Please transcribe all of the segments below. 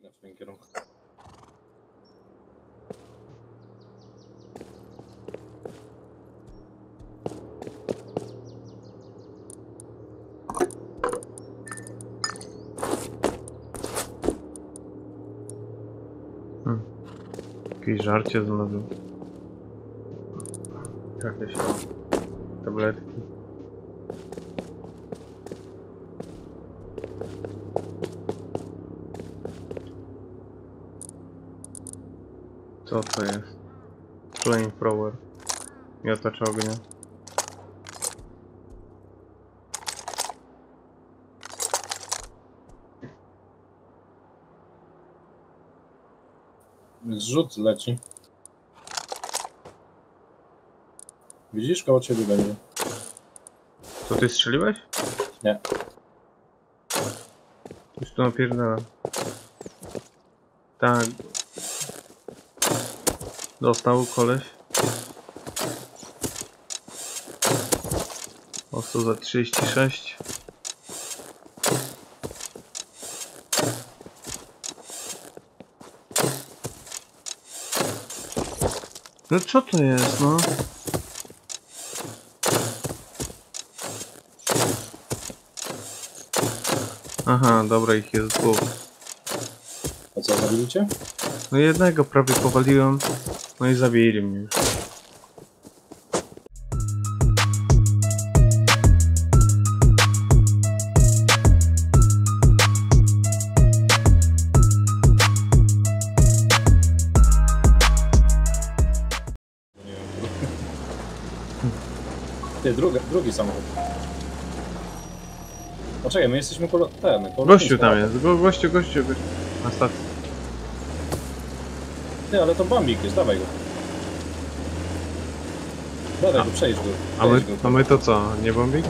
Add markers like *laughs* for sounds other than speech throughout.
Biegnę w twoim kierunku. Jakieś żarcie znalazłem. Jakieś tabletki. Co to jest? Flamethrower. Miotacz ognia. Zrzut leci. Widzisz, koło ciebie będzie. To ty strzeliłeś? Nie. Już tu napierdala. Tak. Dostał koleś. Dostał za 36. No co to jest, no? Aha, dobra, ich jest dwóch. A co, cię? No jednego prawie powaliłem, no i zabili mnie już. Ty, druga, drugi samochód. Poczekaj, my jesteśmy koło... Ten, koło Gościu lotniska. tam jest, go, gościu, gościu, gościu. Na stacji. Ty, ale to Bambik jest, dawaj go. Dawaj go, przejdź go. A my, go. a my to co, nie bombiki?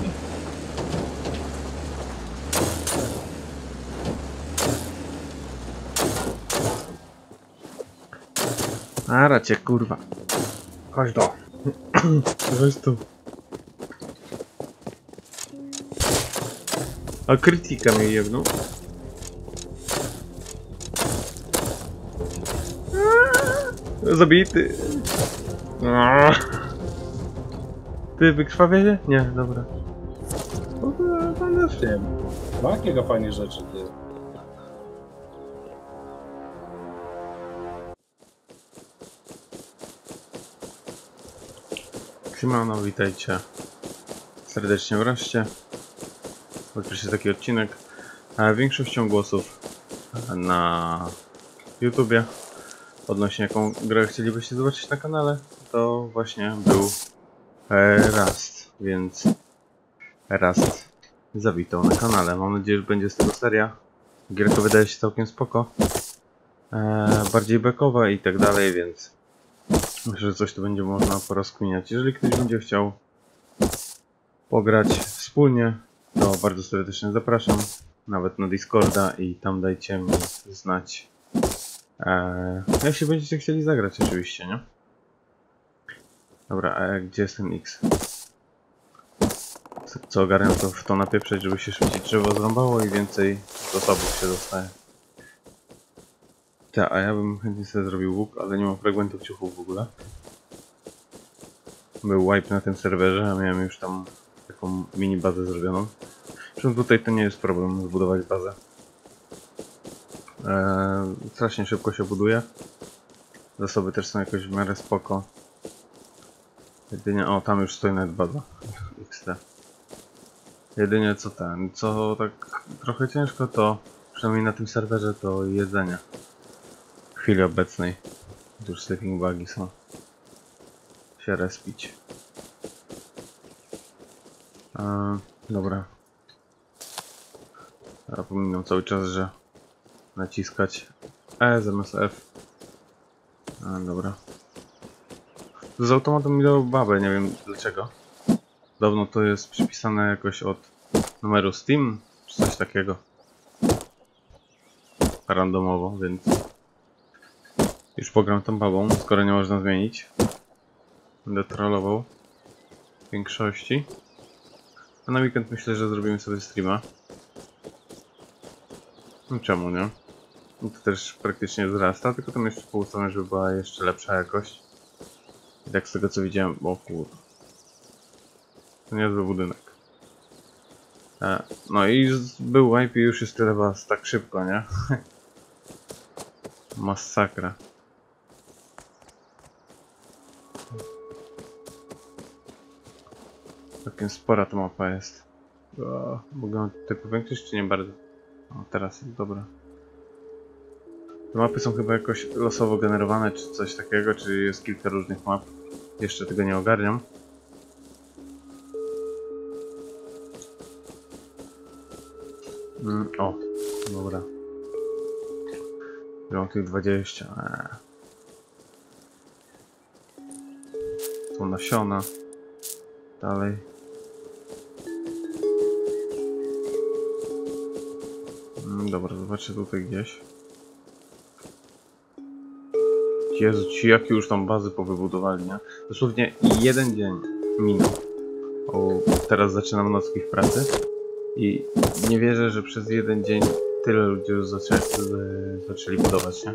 Ara cię kurwa. Chodź do. *clears throat* Chodź tu. A krytika mnie jebnął. Zabity. Aaaa. Ty wykrwawienie? Nie, dobra. O, to- to nie. Ma jakiego fajne rzeczy, ty. Siemano, witajcie serdecznie wreszcie. Oczywiście taki odcinek. E, Większością głosów na YouTubie odnośnie jaką grę chcielibyście zobaczyć na kanale, to właśnie był e, Rust, więc Rust zawitał na kanale. Mam nadzieję, że będzie z tego seria. Gierka wydaje się całkiem spoko. E, bardziej backowa i tak dalej, więc Myślę, że coś tu będzie można porozkminiać. Jeżeli ktoś będzie chciał pograć wspólnie, to bardzo serdecznie zapraszam. Nawet na Discorda i tam dajcie mi znać. Eee, się będziecie chcieli zagrać, oczywiście, nie? Dobra, a gdzie jest ten X? Co ogarniam to w to napieprzeć, żeby się szybciej drzewo zrąbało i więcej zasobów się dostaje. Tak, a ja bym chętnie sobie zrobił łuk, ale nie mam fragmentów ciuchów w ogóle. Był wipe na tym serwerze, a miałem już tam taką mini bazę zrobioną. Zresztą tutaj to nie jest problem zbudować bazę. Eee, strasznie szybko się buduje. Zasoby też są jakoś w miarę spoko. Jedynie, o tam już stoi nawet baza. *laughs* XT. Jedynie co ten, co tak trochę ciężko to, przynajmniej na tym serwerze to jedzenie w chwili obecnej. Już sleeping bugi są. Się respić. Eee, dobra. Zapominam cały czas, że naciskać E zamiast F. A, dobra. Z automatem mi dał babę, nie wiem dlaczego. Dawno to jest przypisane jakoś od numeru Steam, czy coś takiego. Randomowo, więc już pogram tą babą, skoro nie można zmienić. Będę trollował w większości. A na weekend myślę, że zrobimy sobie streama. No czemu nie? I to też praktycznie wzrasta, tylko tam jeszcze poustawiam, żeby była jeszcze lepsza jakość. I tak z tego co widziałem, o kurwa. To niezły budynek. E, no i był wipe i już jest tyle was tak szybko, nie? *laughs* Masakra. Całkiem spora ta mapa jest. O, mogę tutaj powiększyć, czy nie bardzo? O, teraz jest dobra. Te mapy są chyba jakoś losowo generowane, czy coś takiego, czy jest kilka różnych map. Jeszcze tego nie ogarniam. Mm, o, dobra. Mam tych 20. Eee. Tu nasiona. Dalej. Dobra, zobaczę tutaj gdzieś. Jezu, ci jakie już tam bazy powybudowali, nie? Dosłownie jeden dzień minął. O, teraz zaczynam nocki w pracy. I nie wierzę, że przez jeden dzień tyle ludzi już zaczęli, zaczęli budować, nie?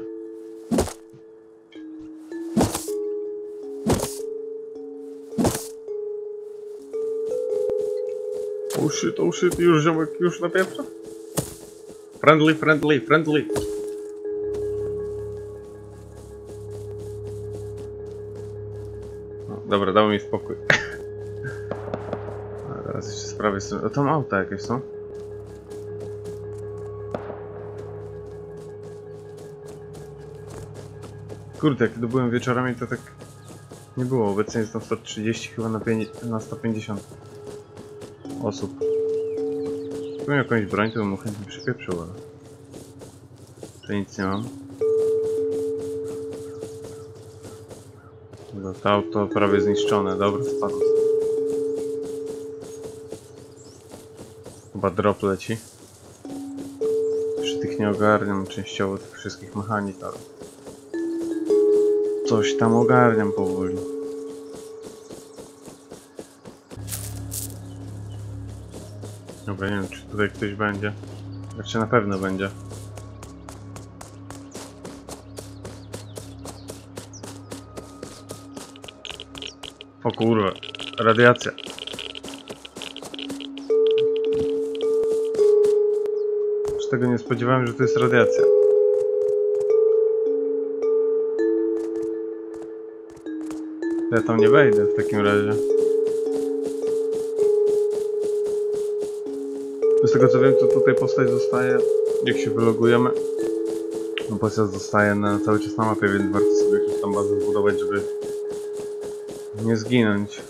Oh shit, oh shit, już ziomek, już na pierwsze? Friendly, friendly, friendly. No, dobra, dał mi spokój. *laughs* Teraz jeszcze prawej strony. O, tam auta jakieś są. Kurde, jak byłem wieczorami, to tak nie było. Obecnie jest tam 130 chyba na, na 150 osób. Gdybym jakąś broń, to bym chętnie przypieprzył, ale... To nic nie mam. No to auto prawie zniszczone, dobra, spadło. Chyba drop leci. Jeszcze tych nie ogarniam częściowo, tych wszystkich mechanik, ale... Coś tam ogarniam powoli. Dobra, nie wiem, czy tutaj ktoś będzie. Znaczy na pewno będzie. O kurwa, radiacja. Z tego nie spodziewałem, że to jest radiacja. Ja tam nie wejdę w takim razie. Z tego co wiem, to tutaj postać zostaje, jak się wylogujemy. No postać zostaje na, cały czas na mapie, więc warto sobie jakąś tam bazę zbudować, żeby nie zginąć.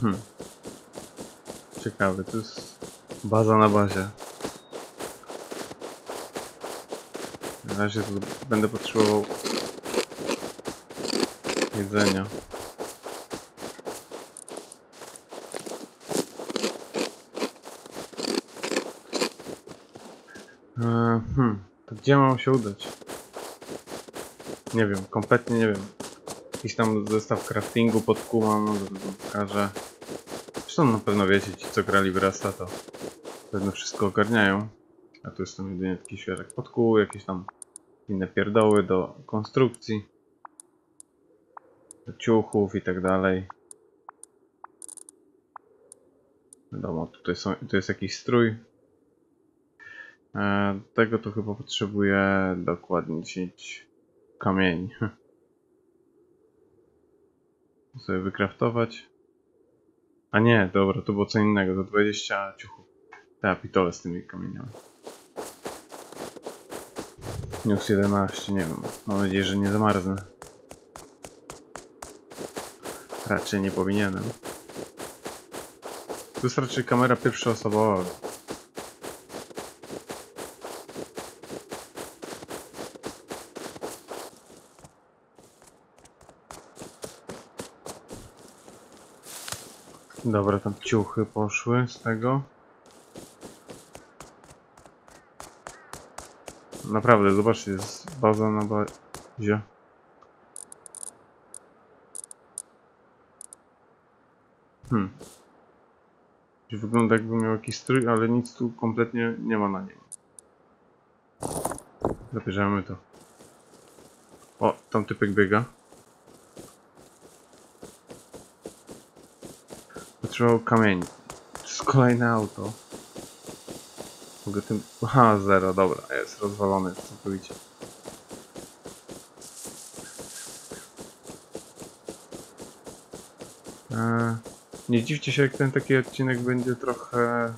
Hmm. Ciekawe, to jest baza na bazie. Na razie tu będę potrzebował jedzenia. Eee, hmm, to gdzie mam się udać? Nie wiem, kompletnie nie wiem. Jakiś tam zestaw craftingu pod kumam, no, pokażę. Zresztą na pewno wiecie, ci co grali w Rasta, to pewno wszystko ogarniają. A tu jest tam jedynie taki świeżak pod kół, jakieś tam inne pierdoły do konstrukcji. Do ciuchów i tak dalej. Wiadomo, tutaj są, tu jest jakiś strój. E, tego to chyba potrzebuję dokładnie 10 kamieni. *laughs* sobie wykraftować. A nie, dobra, to było co innego, to 20 ciuchów. Ja pitole z tymi kamieniami. News 11, nie wiem. Mam nadzieję, że nie zamarznę. Raczej nie powinienem. To jest raczej kamera pierwszoosobowa. Dobra, tam ciuchy poszły z tego. Naprawdę, zobaczcie, jest baza na bazie. Hmm. Wygląda jakby miał jakiś strój, ale nic tu kompletnie nie ma na nim. Zabierzemy to. O, tam typek biega. Potrzebował kamieni. To jest kolejne auto. Mogę tym... Aha, zero, dobra, jest rozwalony całkowicie. Eee, nie dziwcie się, jak ten taki odcinek będzie trochę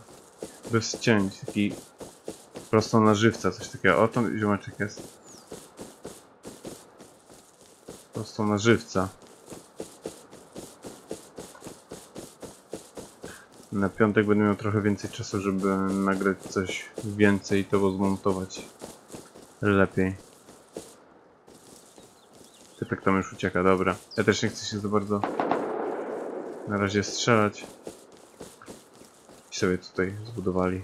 bez cięć, taki prosto na żywca, coś takiego. O, tam ziomeczek jest. Prosto na żywca. Na piątek będę miał trochę więcej czasu, żeby nagrać coś więcej i to zmontować lepiej. Typek tam już ucieka, dobra. Ja też nie chcę się za bardzo na razie strzelać. I sobie tutaj zbudowali.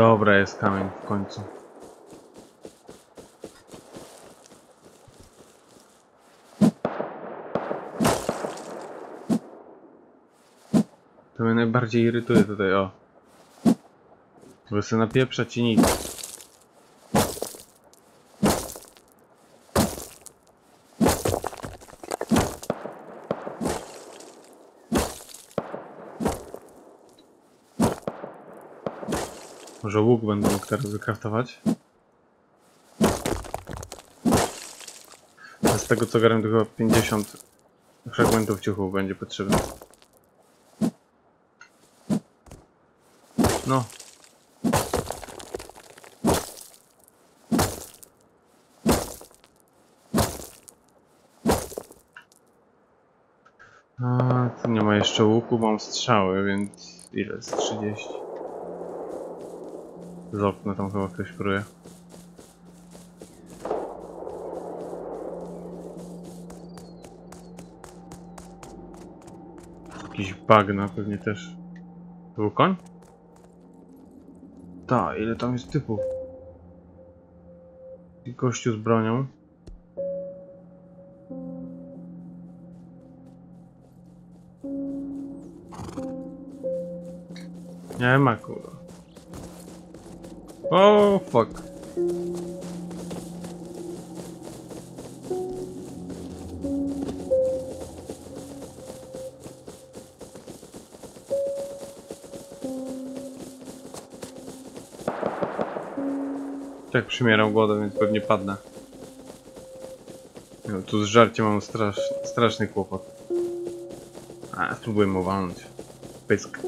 Dobra, jest kamień w końcu. To mnie najbardziej irytuje tutaj, o. Bo sobie napieprza ci nic. Może łuk będę mógł teraz wykraftować? Z tego co gram tylko 50 fragmentów ciuchów będzie potrzebne. No. A, tu nie ma jeszcze łuku, mam strzały, więc ile jest? 30. Z okna tam chyba ktoś pruje. Jakiś bagna pewnie też. To był koń? Ta, ile tam jest typów? I gościu z bronią. Nie ma kurwa. Oh fuck. Tak przymieram głodem, więc pewnie padnę. No, tu z żarciem mam strasz, straszny kłopot. A, spróbuję mu walnąć. Pysk.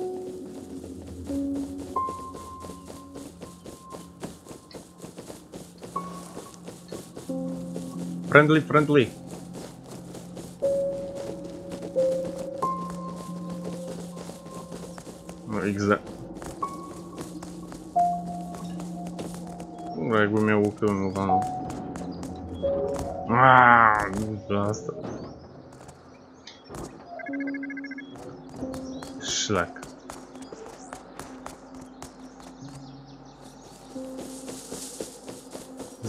Friendly, friendly. No XD. No jakby miał walnął. Aaaa, blast. Szlak.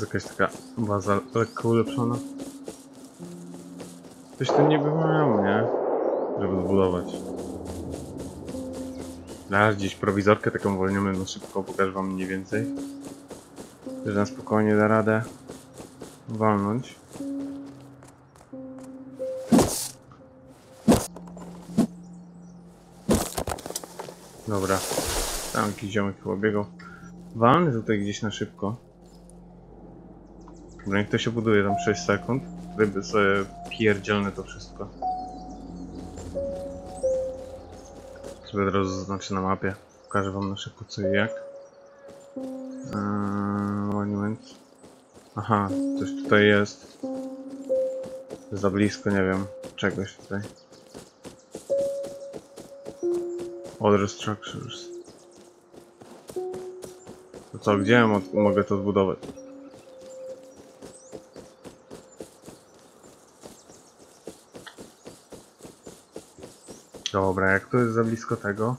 Jakaś taka baza lekko ulepszona. Coś tu nie było miało, nie? Żeby zbudować. Zaraz gdzieś prowizorkę taką wolniemy, no szybko pokażę wam mniej więcej. Że na spokojnie da radę walnąć. Dobra. Tam jakiś ziomek chyba biegał. Walny tutaj gdzieś na szybko. Dobra, niech to się buduje tam 6 sekund. Ryby sobie pierdzielne to wszystko. Sobie od razu zaznaczę na mapie. Pokażę wam na szybko co i jak. Eee, monument. Aha, coś tutaj jest. Za blisko, nie wiem, czegoś tutaj. Other structures. To co, gdzie mogę to zbudować? Dobra, jak to jest za blisko tego?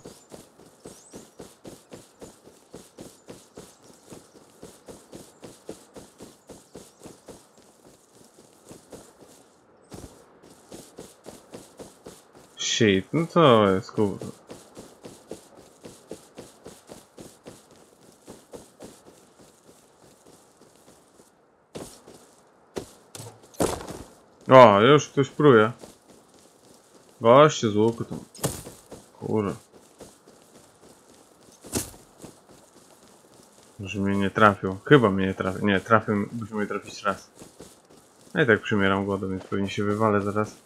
Shit, no co jest kurwa. O, już ktoś pruje. Goście z łuku tam. Może mnie nie trafił. Chyba mnie nie trafił. Nie, trafił, musi mnie trafić raz. Ja i tak przymieram głodem, więc pewnie się wywalę zaraz.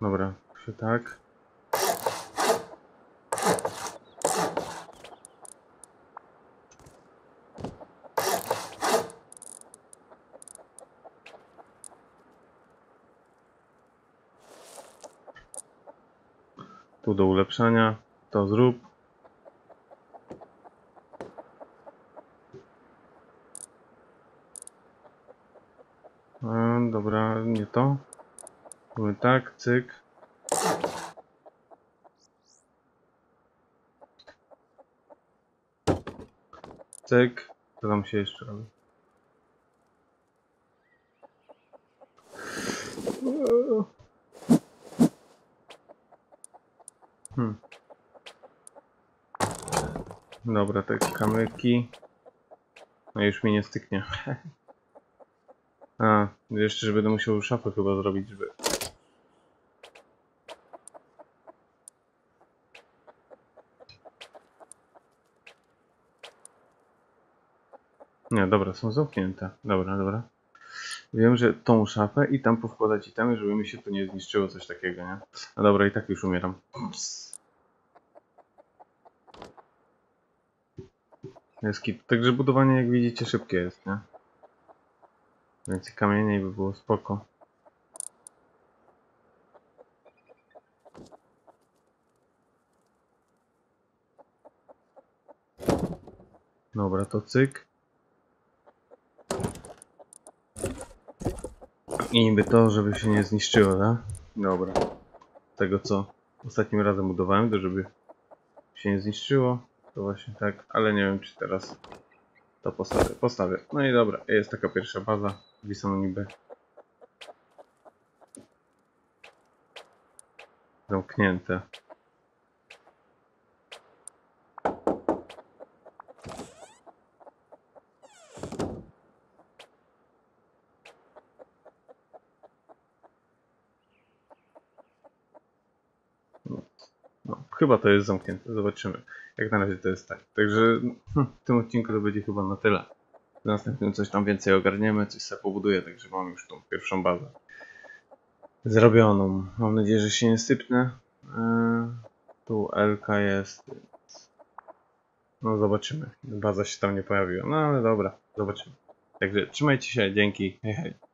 Dobra, się tak. Tu do ulepszania. To zrób. E, dobra, nie to. Mamy tak, cyk. Cyk. Co tam się jeszcze robi? Dobra, te kamyki. No już mi nie styknie. A, jeszcze, że będę musiał szafę chyba zrobić, żeby... Nie, dobra, są zamknięte. Dobra, dobra. Wiem, że tą szafę i tam powkładać itemy, żeby mi się tu nie zniszczyło coś takiego, nie? No dobra, i tak już umieram. Jest kit. Także budowanie, jak widzicie, szybkie jest, nie? Więcej kamieni by było spoko. Dobra, to cyk. I niby to, żeby się nie zniszczyło, tak? Dobra. Tego co ostatnim razem budowałem, to żeby się nie zniszczyło. To właśnie tak, ale nie wiem czy teraz to postawię. Postawię. No i dobra, jest taka pierwsza baza. Są niby zamknięte. No, chyba to jest zamknięte, zobaczymy. Jak na razie to jest tak. Także hm, w tym odcinku to będzie chyba na tyle. W następnym coś tam więcej ogarniemy, coś sobie pobuduję, także mam już tą pierwszą bazę zrobioną. Mam nadzieję, że się nie sypnę. Yy, tu LK jest. No zobaczymy. Baza się tam nie pojawiła. No ale dobra, zobaczymy. Także trzymajcie się, dzięki. Hej hej.